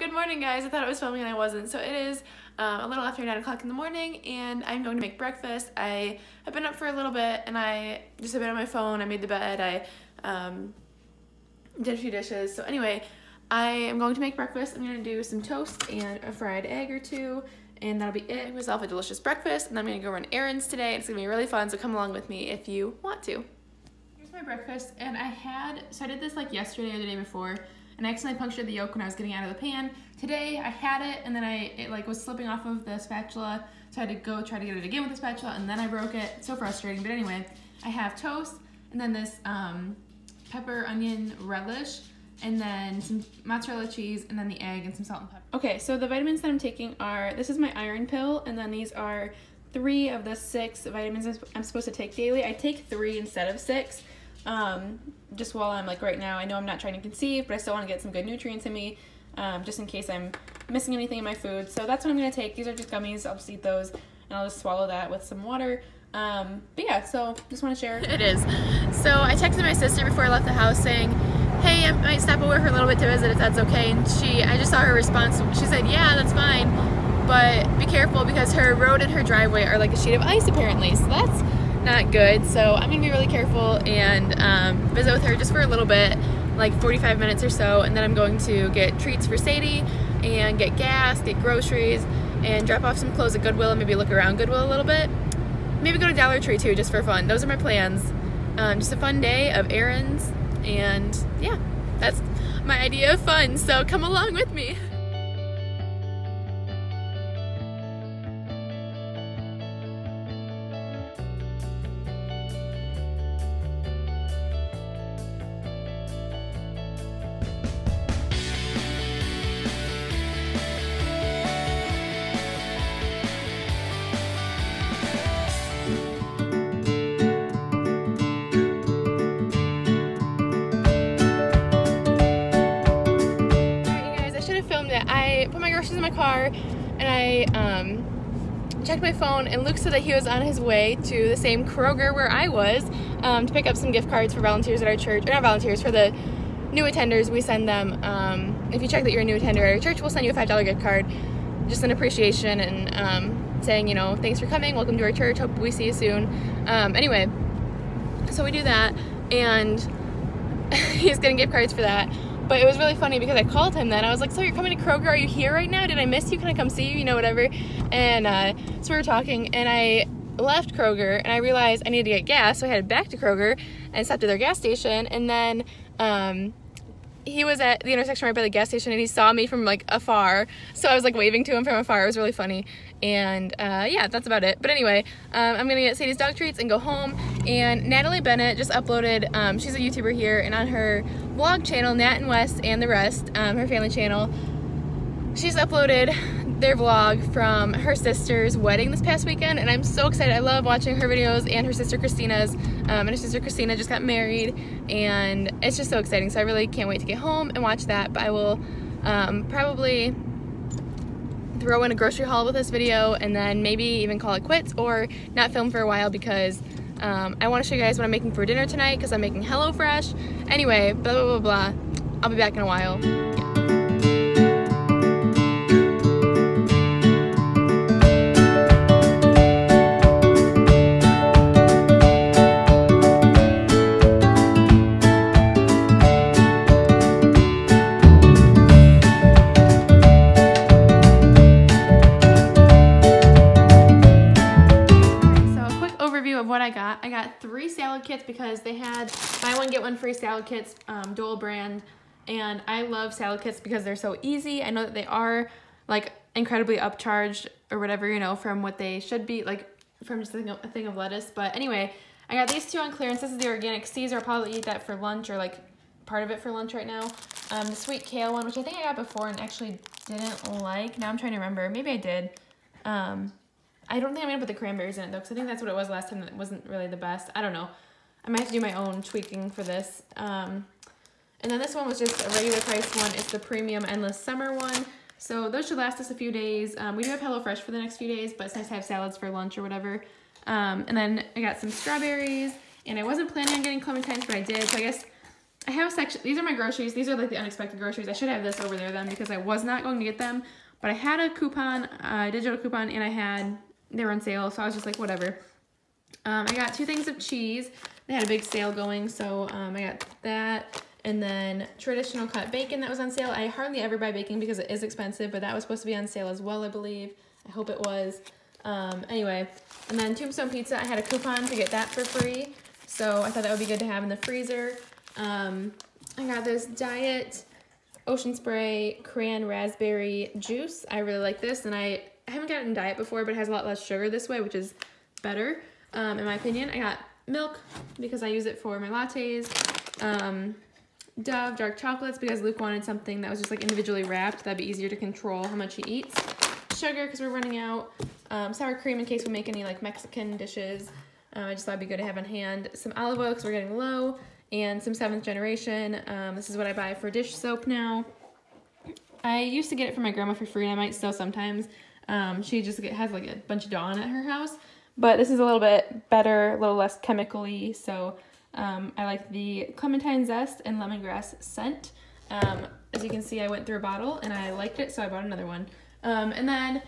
good morning guys. I thought it was filming and I wasn't. So it is um, a little after 9 o'clock in the morning and I'm going to make breakfast. I have been up for a little bit and I just have been on my phone. I made the bed. I um, did a few dishes. So anyway, I am going to make breakfast. I'm going to do some toast and a fried egg or two and that'll be it. Myself a delicious breakfast and I'm going to go run errands today. It's going to be really fun so come along with me if you want to. Here's my breakfast and I had, so I did this like yesterday or the day before and I accidentally punctured the yolk when I was getting out of the pan. Today I had it and then I it like was slipping off of the spatula so I had to go try to get it again with the spatula and then I broke it. So frustrating. But anyway, I have toast and then this um, pepper onion relish and then some mozzarella cheese and then the egg and some salt and pepper. Okay, so the vitamins that I'm taking are, this is my iron pill and then these are three of the six vitamins I'm supposed to take daily. I take three instead of six um, just while I'm like right now, I know I'm not trying to conceive, but I still want to get some good nutrients in me, um, just in case I'm missing anything in my food. So that's what I'm going to take. These are just gummies. I'll just eat those, and I'll just swallow that with some water. Um, but yeah, so just want to share. It is. So I texted my sister before I left the house saying, hey, I might stop over for a little bit to visit if that's okay. And she, I just saw her response. She said, yeah, that's fine. But be careful because her road and her driveway are like a sheet of ice apparently. So that's not good. So I'm gonna be really careful and um, visit with her just for a little bit, like 45 minutes or so, and then I'm going to get treats for Sadie and get gas, get groceries, and drop off some clothes at Goodwill and maybe look around Goodwill a little bit. Maybe go to Dollar Tree too, just for fun. Those are my plans. Um, just a fun day of errands, and yeah, that's my idea of fun. So come along with me. I um, checked my phone and Luke said that he was on his way to the same Kroger where I was um, to pick up some gift cards for volunteers at our church, or not volunteers, for the new attenders. We send them, um, if you check that you're a new attender at our church, we'll send you a $5 gift card, just an appreciation and um, saying, you know, thanks for coming, welcome to our church, hope we see you soon. Um, anyway, so we do that and he's getting gift cards for that. But it was really funny because I called him then. I was like, so you're coming to Kroger? Are you here right now? Did I miss you? Can I come see you? You know, whatever. And uh, so we were talking and I left Kroger and I realized I needed to get gas. So I headed back to Kroger and stopped at their gas station. And then um, he was at the intersection right by the gas station and he saw me from like afar. So I was like waving to him from afar. It was really funny. And uh, yeah, that's about it. But anyway, um, I'm gonna get Sadie's dog treats and go home. And Natalie Bennett just uploaded, um, she's a YouTuber here, and on her vlog channel, Nat and West and the rest, um, her family channel, she's uploaded their vlog from her sister's wedding this past weekend and I'm so excited. I love watching her videos and her sister Christina's um, and her sister Christina just got married and it's just so exciting so I really can't wait to get home and watch that but I will um, probably throw in a grocery haul with this video and then maybe even call it quits or not film for a while because um, I want to show you guys what I'm making for dinner tonight because I'm making HelloFresh. Anyway, blah, blah, blah, blah. I'll be back in a while. Kits because they had buy one, get one free salad kits, um, Dole brand. And I love salad kits because they're so easy. I know that they are like incredibly upcharged or whatever, you know, from what they should be, like from just a thing of, a thing of lettuce. But anyway, I got these two on clearance. This is the organic Caesar. I'll probably eat that for lunch or like part of it for lunch right now. Um, the sweet kale one, which I think I got before and actually didn't like. Now I'm trying to remember. Maybe I did. Um, I don't think I'm gonna put the cranberries in it though, because I think that's what it was last time that wasn't really the best. I don't know. I might have to do my own tweaking for this. Um, and then this one was just a regular price one. It's the premium endless summer one. So those should last us a few days. Um, we do have HelloFresh for the next few days, but it's nice to have salads for lunch or whatever. Um, and then I got some strawberries, and I wasn't planning on getting clementines, but I did. So I guess I have a section, these are my groceries. These are like the unexpected groceries. I should have this over there then because I was not going to get them. But I had a coupon, a digital coupon, and I had, they were on sale. So I was just like, whatever. Um, I got two things of cheese. They had a big sale going. So um, I got that. And then traditional cut bacon that was on sale. I hardly ever buy bacon because it is expensive, but that was supposed to be on sale as well, I believe. I hope it was. Um, anyway, and then Tombstone Pizza, I had a coupon to get that for free. So I thought that would be good to have in the freezer. Um, I got this Diet Ocean Spray Cran Raspberry Juice. I really like this, and I, I haven't gotten Diet before, but it has a lot less sugar this way, which is better, um, in my opinion. I got milk because I use it for my lattes. Um, Dove dark chocolates because Luke wanted something that was just like individually wrapped. That'd be easier to control how much he eats. Sugar because we're running out. Um, sour cream in case we make any like Mexican dishes. Uh, I just thought it'd be good to have on hand. Some olive oil because we're getting low. And some 7th generation. Um, this is what I buy for dish soap now. I used to get it from my grandma for free and I might still sometimes. Um, she just has like a bunch of Dawn at her house. But this is a little bit better, a little less chemically. So um, I like the clementine zest and lemongrass scent. Um, as you can see, I went through a bottle and I liked it, so I bought another one. Um, and then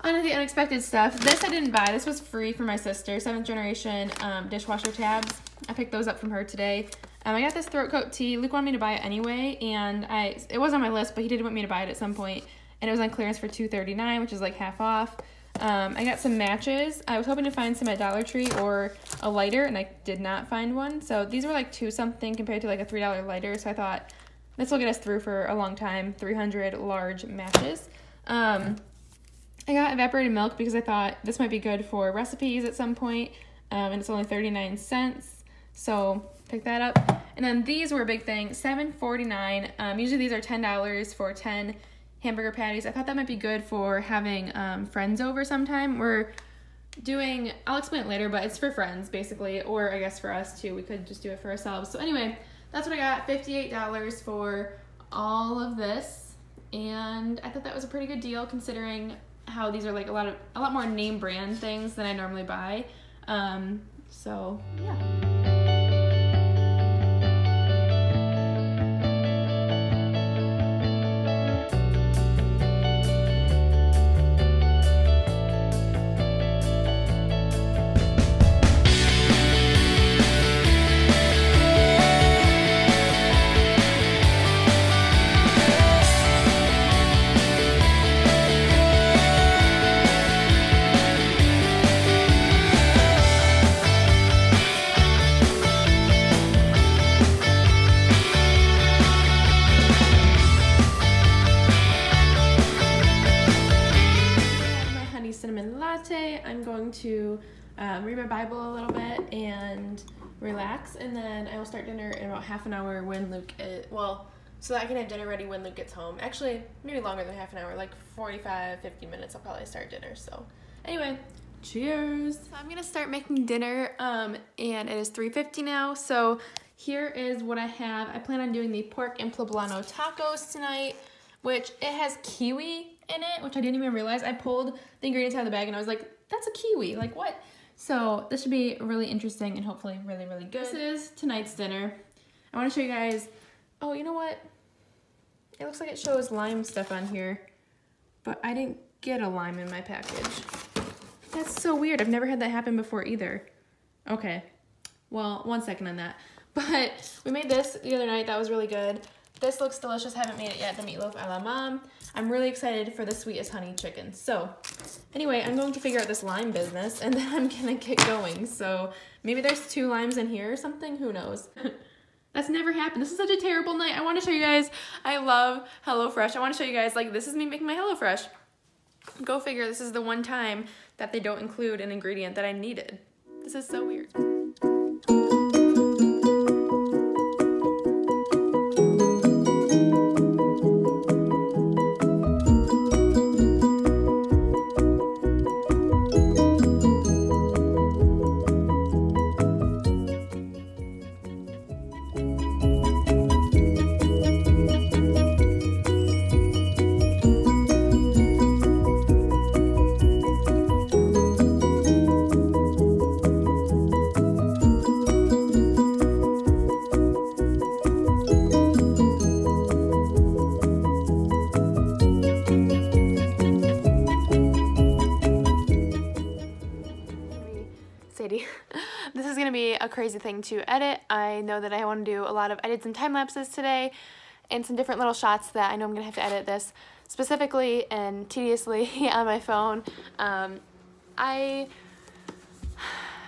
onto the unexpected stuff. This I didn't buy. This was free for my sister. Seventh generation um, dishwasher tabs. I picked those up from her today. Um, I got this throat coat tea. Luke wanted me to buy it anyway, and I it was on my list, but he did want me to buy it at some point, and it was on clearance for two thirty nine, which is like half off. Um, I got some matches. I was hoping to find some at Dollar Tree or a lighter, and I did not find one. So these were like two something compared to like a $3 lighter. So I thought this will get us through for a long time. 300 large matches. Um, I got evaporated milk because I thought this might be good for recipes at some point, um, and it's only 39 cents. So pick that up. And then these were a big thing, $7.49. Um, usually these are $10 for 10 hamburger patties. I thought that might be good for having um, friends over sometime. We're doing, I'll explain it later, but it's for friends basically, or I guess for us too. We could just do it for ourselves. So anyway, that's what I got, $58 for all of this. And I thought that was a pretty good deal considering how these are like a lot of, a lot more name brand things than I normally buy. Um, so yeah. Um, read my Bible a little bit and relax, and then I will start dinner in about half an hour when Luke, is, well, so that I can have dinner ready when Luke gets home. Actually, maybe longer than half an hour, like 45, 50 minutes, I'll probably start dinner. So, anyway, cheers. So I'm gonna start making dinner, um, and it is 3.50 now, so here is what I have. I plan on doing the pork and poblano tacos tonight, which it has kiwi in it, which I didn't even realize. I pulled the ingredients out of the bag and I was like, that's a kiwi, like what? So this should be really interesting and hopefully really, really good. This is tonight's dinner. I wanna show you guys, oh, you know what? It looks like it shows lime stuff on here, but I didn't get a lime in my package. That's so weird. I've never had that happen before either. Okay, well, one second on that. But we made this the other night. That was really good. This looks delicious. Haven't made it yet. The meatloaf a la mom. I'm really excited for the sweetest honey chicken. So anyway, I'm going to figure out this lime business and then I'm gonna get going. So maybe there's two limes in here or something. Who knows? That's never happened. This is such a terrible night. I want to show you guys. I love HelloFresh. I want to show you guys, like, this is me making my HelloFresh. Go figure, this is the one time that they don't include an ingredient that I needed. This is so weird. going to be a crazy thing to edit. I know that I want to do a lot of, I did some time lapses today and some different little shots that I know I'm going to have to edit this specifically and tediously on my phone. Um, I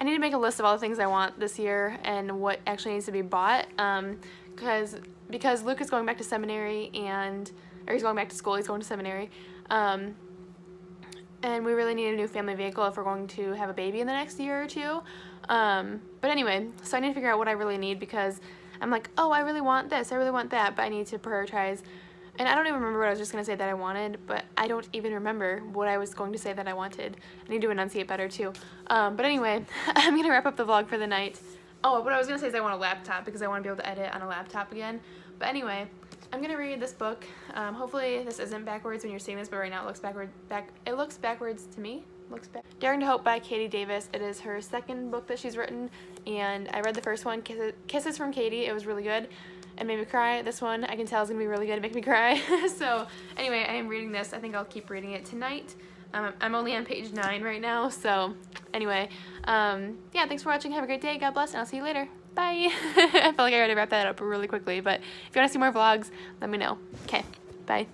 I need to make a list of all the things I want this year and what actually needs to be bought because um, because Luke is going back to seminary and or he's going back to school he's going to seminary um, and we really need a new family vehicle if we're going to have a baby in the next year or two um, but anyway so I need to figure out what I really need because I'm like oh I really want this I really want that but I need to prioritize and I don't even remember what I was just going to say that I wanted, but I don't even remember what I was going to say that I wanted. I need to enunciate better too. Um, but anyway, I'm going to wrap up the vlog for the night. Oh, what I was going to say is I want a laptop because I want to be able to edit on a laptop again. But anyway, I'm to read this book. Um, hopefully this isn't backwards when you're seeing this, but right now it looks backward. Back, it looks backwards to me. Looks back. Daring to Hope by Katie Davis. It is her second book that she's written, and I read the first one, Kisses, Kisses from Katie. It was really good and made me cry. This one I can tell is to be really good make me cry. so anyway, I am reading this. I think I'll keep reading it tonight. Um, I'm only on page 9 right now, so anyway, um, yeah, thanks for watching. Have a great day. God bless, and I'll see you later. Bye. I felt like I already wrapped that up really quickly, but if you want to see more vlogs, let me know. Okay, bye.